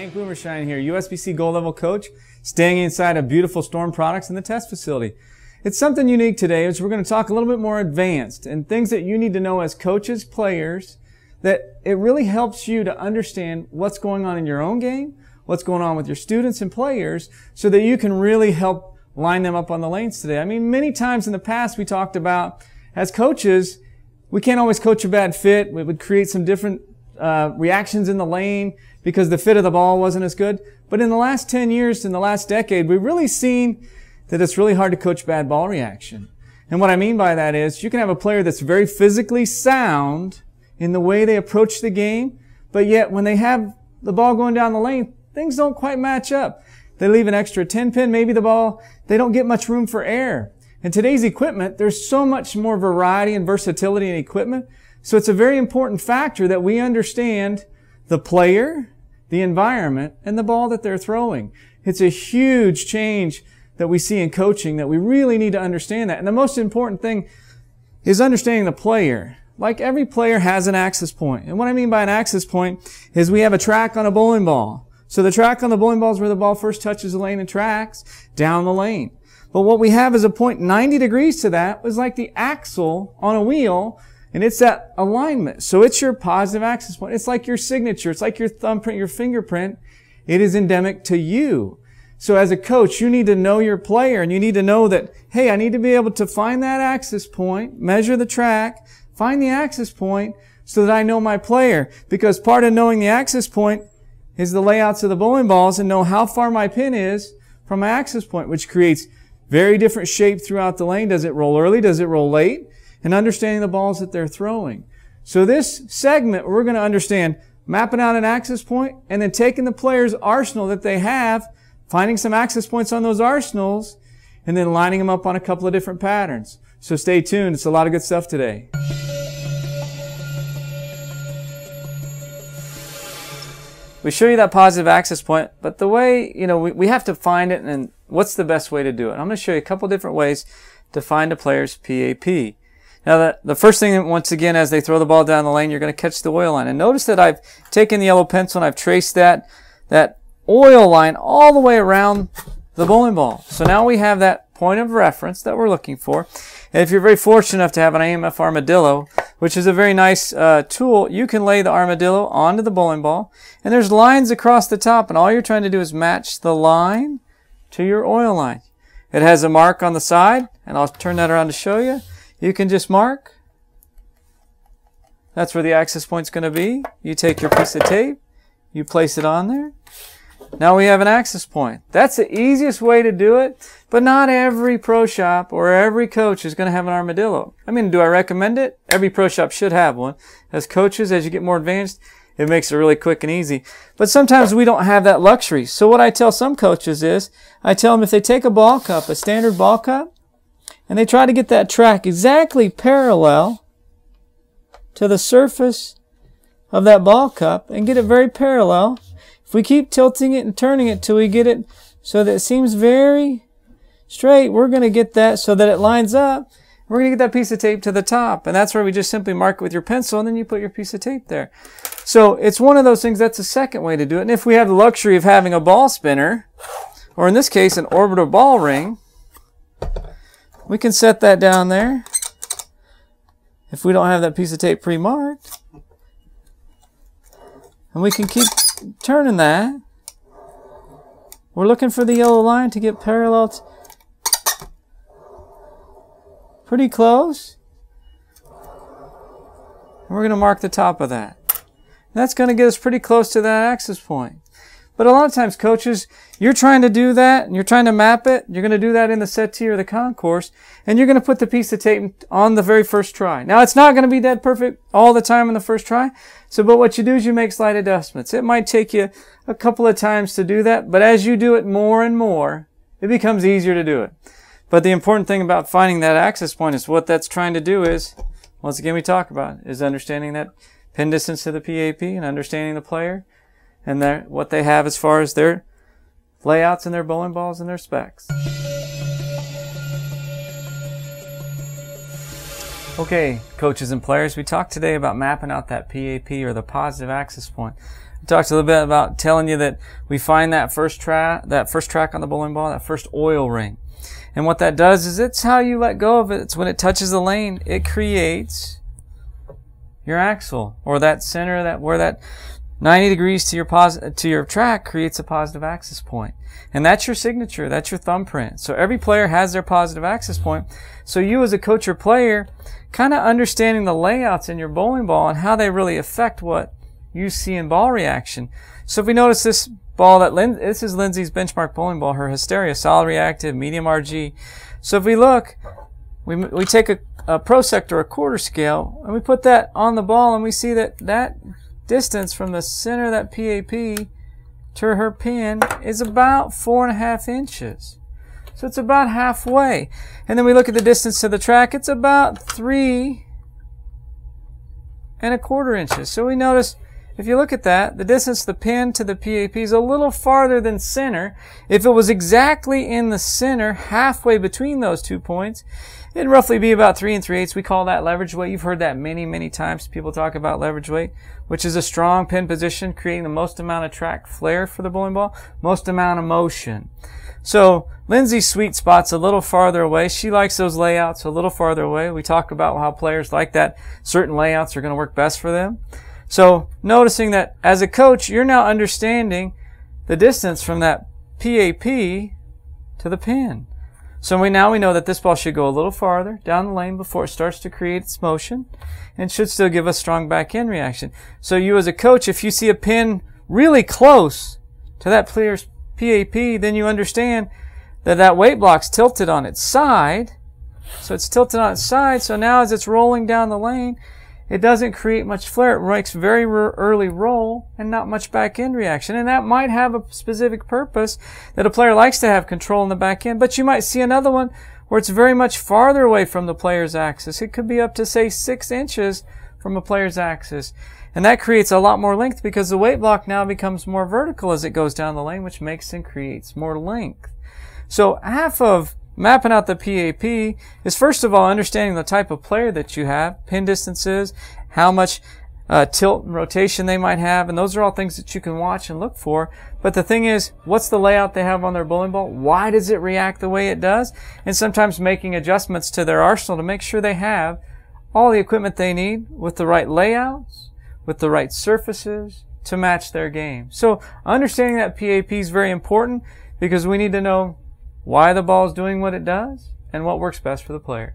Hank Boomershine here, USBC Gold Level Coach, staying inside of beautiful Storm products in the test facility. It's something unique today, which we're going to talk a little bit more advanced and things that you need to know as coaches, players, that it really helps you to understand what's going on in your own game, what's going on with your students and players, so that you can really help line them up on the lanes today. I mean, many times in the past we talked about, as coaches, we can't always coach a bad fit. We would create some different uh, reactions in the lane because the fit of the ball wasn't as good. But in the last 10 years, in the last decade, we've really seen that it's really hard to coach bad ball reaction. And what I mean by that is you can have a player that's very physically sound in the way they approach the game, but yet when they have the ball going down the lane, things don't quite match up. They leave an extra 10 pin, maybe the ball, they don't get much room for air. In today's equipment, there's so much more variety and versatility in equipment. So it's a very important factor that we understand the player, the environment, and the ball that they're throwing. It's a huge change that we see in coaching that we really need to understand that. And the most important thing is understanding the player. Like every player has an access point. And what I mean by an access point is we have a track on a bowling ball. So the track on the bowling ball is where the ball first touches the lane and tracks down the lane. But what we have is a point 90 degrees to that was like the axle on a wheel and it's that alignment. So it's your positive access point. It's like your signature. It's like your thumbprint, your fingerprint. It is endemic to you. So as a coach, you need to know your player and you need to know that, hey, I need to be able to find that access point, measure the track, find the access point so that I know my player. Because part of knowing the access point is the layouts of the bowling balls and know how far my pin is from my access point, which creates very different shape throughout the lane. Does it roll early? Does it roll late? And understanding the balls that they're throwing. So this segment, we're going to understand mapping out an access point and then taking the player's arsenal that they have, finding some access points on those arsenals, and then lining them up on a couple of different patterns. So stay tuned. It's a lot of good stuff today. We show you that positive access point, but the way, you know, we, we have to find it and what's the best way to do it. I'm going to show you a couple different ways to find a player's PAP. Now, the, the first thing, once again, as they throw the ball down the lane, you're going to catch the oil line. And notice that I've taken the yellow pencil and I've traced that, that oil line all the way around the bowling ball. So now we have that point of reference that we're looking for. And if you're very fortunate enough to have an AMF armadillo, which is a very nice uh, tool, you can lay the armadillo onto the bowling ball. And there's lines across the top, and all you're trying to do is match the line to your oil line. It has a mark on the side, and I'll turn that around to show you. You can just mark. That's where the access point's going to be. You take your piece of tape, you place it on there. Now we have an access point. That's the easiest way to do it, but not every pro shop or every coach is going to have an armadillo. I mean, do I recommend it? Every pro shop should have one. As coaches, as you get more advanced, it makes it really quick and easy. But sometimes we don't have that luxury. So what I tell some coaches is, I tell them if they take a ball cup, a standard ball cup, and they try to get that track exactly parallel to the surface of that ball cup and get it very parallel. If we keep tilting it and turning it till we get it so that it seems very straight, we're going to get that so that it lines up. We're going to get that piece of tape to the top. And that's where we just simply mark it with your pencil and then you put your piece of tape there. So it's one of those things, that's the second way to do it. And if we have the luxury of having a ball spinner, or in this case, an orbital ball ring, we can set that down there if we don't have that piece of tape pre-marked. And we can keep turning that. We're looking for the yellow line to get parallel. Pretty close. And we're going to mark the top of that. That's going to get us pretty close to that access point. But a lot of times coaches, you're trying to do that and you're trying to map it. You're going to do that in the settee or the concourse and you're going to put the piece of tape on the very first try. Now it's not going to be dead perfect all the time in the first try. So, but what you do is you make slight adjustments. It might take you a couple of times to do that, but as you do it more and more, it becomes easier to do it. But the important thing about finding that access point is what that's trying to do is, once again we talk about, is understanding that pin distance to the PAP and understanding the player and their, what they have as far as their layouts and their bowling balls and their specs. Okay, coaches and players, we talked today about mapping out that PAP or the positive access point. I talked a little bit about telling you that we find that first track, that first track on the bowling ball, that first oil ring. And what that does is it's how you let go of it. It's when it touches the lane, it creates your axle or that center that where that 90 degrees to your to your track creates a positive access point. And that's your signature, that's your thumbprint. So every player has their positive access point. So you as a coach or player, kind of understanding the layouts in your bowling ball and how they really affect what you see in ball reaction. So if we notice this ball that Lin- this is Lindsay's benchmark bowling ball, her hysteria, solid reactive, medium RG. So if we look, we, we take a, a pro sector, a quarter scale, and we put that on the ball and we see that that distance from the center of that PAP to her pin is about four and a half inches. So it's about halfway. And then we look at the distance to the track, it's about three and a quarter inches. So we notice if you look at that, the distance the pin to the PAP is a little farther than center. If it was exactly in the center, halfway between those two points, it'd roughly be about three and three eighths. We call that leverage weight. You've heard that many, many times. People talk about leverage weight, which is a strong pin position, creating the most amount of track flare for the bowling ball, most amount of motion. So Lindsay's sweet spot's a little farther away. She likes those layouts a little farther away. We talk about how players like that. Certain layouts are going to work best for them. So noticing that as a coach, you're now understanding the distance from that PAP to the pin. So we now we know that this ball should go a little farther down the lane before it starts to create its motion and should still give a strong back end reaction. So you as a coach, if you see a pin really close to that player's PAP, then you understand that that weight block's tilted on its side. So it's tilted on its side. So now as it's rolling down the lane, it doesn't create much flare. It makes very early roll and not much back end reaction. And that might have a specific purpose that a player likes to have control in the back end, but you might see another one where it's very much farther away from the player's axis. It could be up to say six inches from a player's axis. And that creates a lot more length because the weight block now becomes more vertical as it goes down the lane, which makes and creates more length. So half of Mapping out the PAP is first of all understanding the type of player that you have, pin distances, how much uh, tilt and rotation they might have, and those are all things that you can watch and look for. But the thing is, what's the layout they have on their bowling ball? Why does it react the way it does? And sometimes making adjustments to their arsenal to make sure they have all the equipment they need with the right layouts, with the right surfaces to match their game. So understanding that PAP is very important because we need to know why the ball is doing what it does, and what works best for the player.